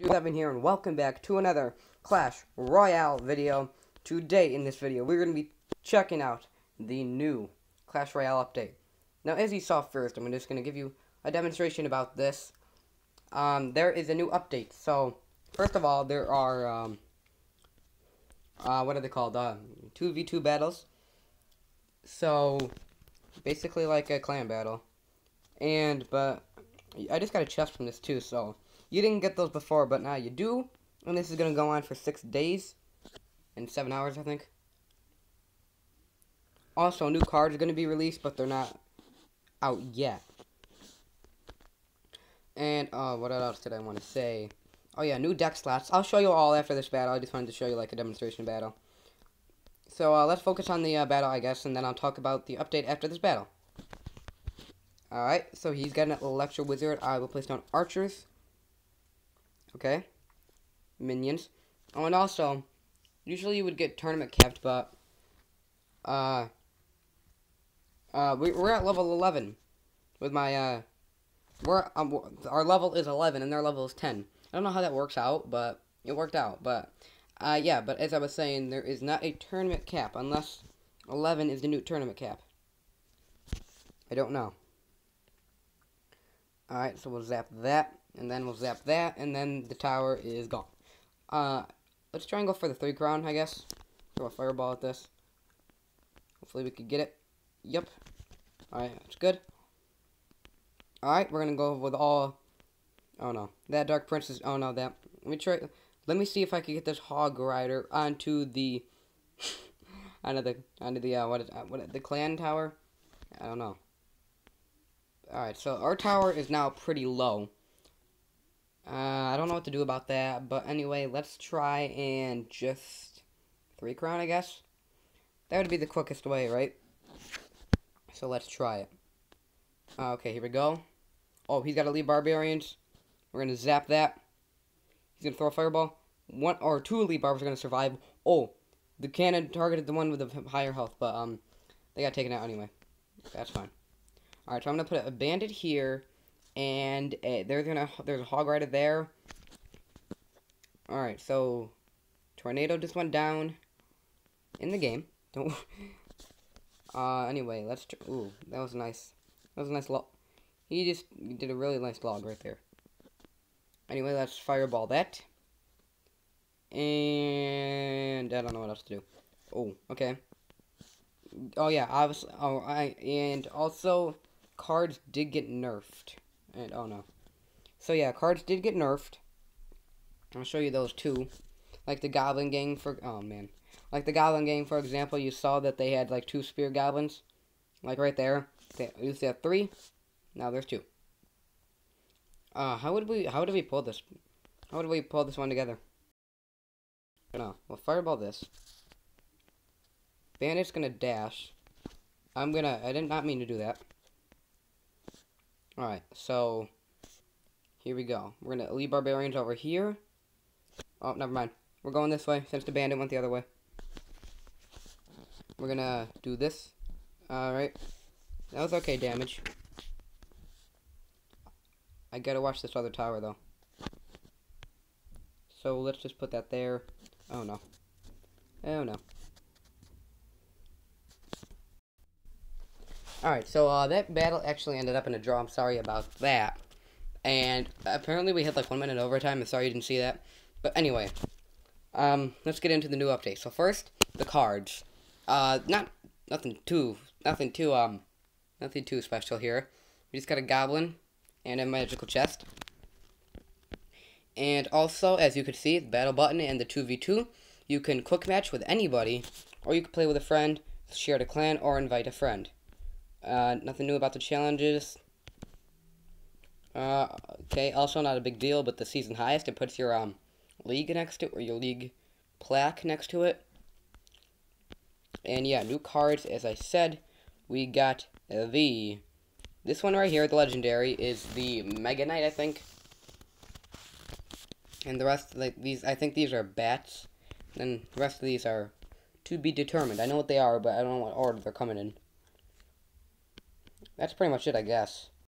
Evan here and welcome back to another Clash Royale video. Today in this video we're going to be checking out the new Clash Royale update. Now as you saw first, I'm just going to give you a demonstration about this. Um, there is a new update. So first of all there are, um, uh, what are they called? Uh, 2v2 battles. So basically like a clan battle. And, but I just got a chest from this too, so you didn't get those before, but now you do. And this is going to go on for six days and seven hours, I think. Also, new cards are going to be released, but they're not out yet. And, uh, what else did I want to say? Oh, yeah, new deck slots. I'll show you all after this battle. I just wanted to show you, like, a demonstration battle. So, uh, let's focus on the uh, battle, I guess, and then I'll talk about the update after this battle. Alright, so he's got an Electro Wizard. I will place down Archers. Okay. Minions. Oh, and also, usually you would get tournament cap, but, uh, uh, we, we're at level 11 with my, uh, we're, um, our level is 11 and their level is 10. I don't know how that works out, but it worked out, but, uh, yeah, but as I was saying, there is not a tournament cap unless 11 is the new tournament cap. I don't know. Alright, so we'll zap that and then we'll zap that, and then the tower is gone. Uh, let's try and go for the three crown, I guess. Throw a fireball at this. Hopefully we could get it. Yep. Alright, that's good. Alright, we're gonna go with all... Oh no, that Dark Princess, oh no, that... Let me try... Let me see if I can get this Hog Rider onto the... onto the, onto the, uh, what is, uh, what, the clan tower? I don't know. Alright, so our tower is now pretty low. Uh, I don't know what to do about that, but anyway, let's try and just three crown, I guess. That would be the quickest way, right? So let's try it. Uh, okay, here we go. Oh, he's got elite barbarians. We're gonna zap that. He's gonna throw a fireball. One or two elite barbers are gonna survive. Oh, the cannon targeted the one with the higher health, but um, they got taken out anyway. That's fine. All right, so I'm gonna put a bandit here and uh, there's gonna there's a hog rider there. All right, so tornado just went down in the game. Don't. uh, anyway, let's. Ooh, that was nice. That was a nice log. He just did a really nice log right there. Anyway, let's fireball that. And I don't know what else to do. Oh, okay. Oh yeah, was. Oh, I and also cards did get nerfed. And, oh no. So yeah, cards did get nerfed. I'll show you those two. Like the Goblin Gang for, oh man. Like the Goblin Gang, for example, you saw that they had like two Spear Goblins. Like right there. They used to have three. Now there's two. Uh, how would we, how did we pull this? How would we pull this one together? No, we'll fireball this. Bandit's gonna dash. I'm gonna, I did not mean to do that. Alright, so here we go. We're gonna leave barbarians over here. Oh, never mind. We're going this way since the bandit went the other way. We're gonna do this. Alright. That was okay damage. I gotta watch this other tower though. So let's just put that there. Oh no. Oh no. Alright, so uh, that battle actually ended up in a draw. I'm sorry about that. And apparently we had like one minute overtime. I'm sorry you didn't see that. But anyway, um, let's get into the new update. So first, the cards. Uh, not nothing too, nothing too um, nothing too special here. We just got a goblin and a magical chest. And also, as you can see, the battle button and the 2v2, you can quick match with anybody, or you can play with a friend, share a clan, or invite a friend. Uh, nothing new about the challenges. Uh, okay, also not a big deal, but the season highest, it puts your um, league next to it, or your league plaque next to it. And yeah, new cards, as I said, we got the, this one right here, the legendary, is the Mega Knight, I think. And the rest, like, these, I think these are bats. And the rest of these are to be determined. I know what they are, but I don't know what order they're coming in that's pretty much it, I guess.